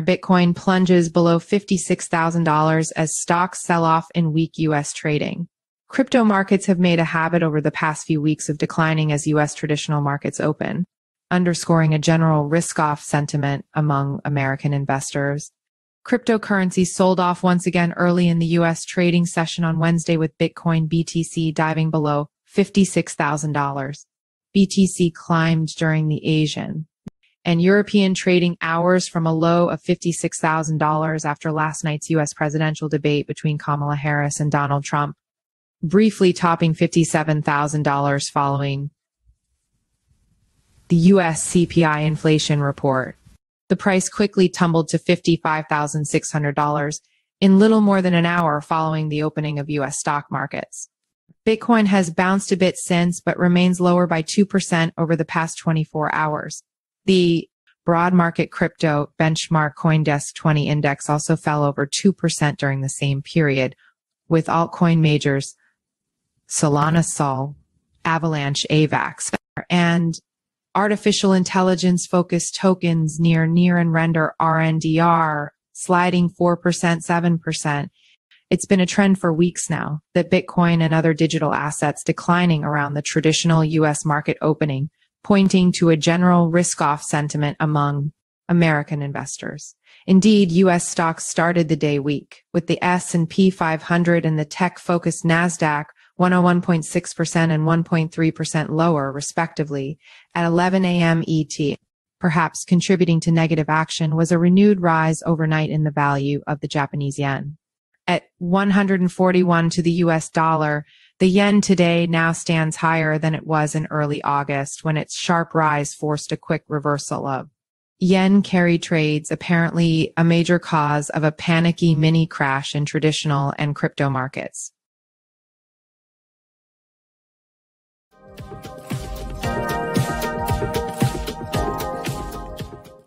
Bitcoin plunges below $56,000 as stocks sell off in weak U.S. trading. Crypto markets have made a habit over the past few weeks of declining as U.S. traditional markets open, underscoring a general risk-off sentiment among American investors. Cryptocurrency sold off once again early in the U.S. trading session on Wednesday with Bitcoin BTC diving below $56,000. BTC climbed during the Asian and European trading hours from a low of $56,000 after last night's U.S. presidential debate between Kamala Harris and Donald Trump, briefly topping $57,000 following the U.S. CPI inflation report. The price quickly tumbled to $55,600 in little more than an hour following the opening of U.S. stock markets. Bitcoin has bounced a bit since, but remains lower by 2% over the past 24 hours. The broad market crypto benchmark Coindesk 20 index also fell over 2% during the same period, with altcoin majors Solana Sol, Avalanche AVAX, and artificial intelligence focused tokens near near and render RNDR sliding 4%, 7%. It's been a trend for weeks now that Bitcoin and other digital assets declining around the traditional US market opening, pointing to a general risk off sentiment among American investors. Indeed, US stocks started the day weak with the S&P 500 and the tech focused Nasdaq 101.6% and 1.3% lower, respectively, at 11 a.m. ET. Perhaps contributing to negative action was a renewed rise overnight in the value of the Japanese yen. At 141 to the US dollar, the yen today now stands higher than it was in early August when its sharp rise forced a quick reversal of yen carry trades, apparently a major cause of a panicky mini crash in traditional and crypto markets.